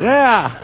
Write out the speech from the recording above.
Yeah.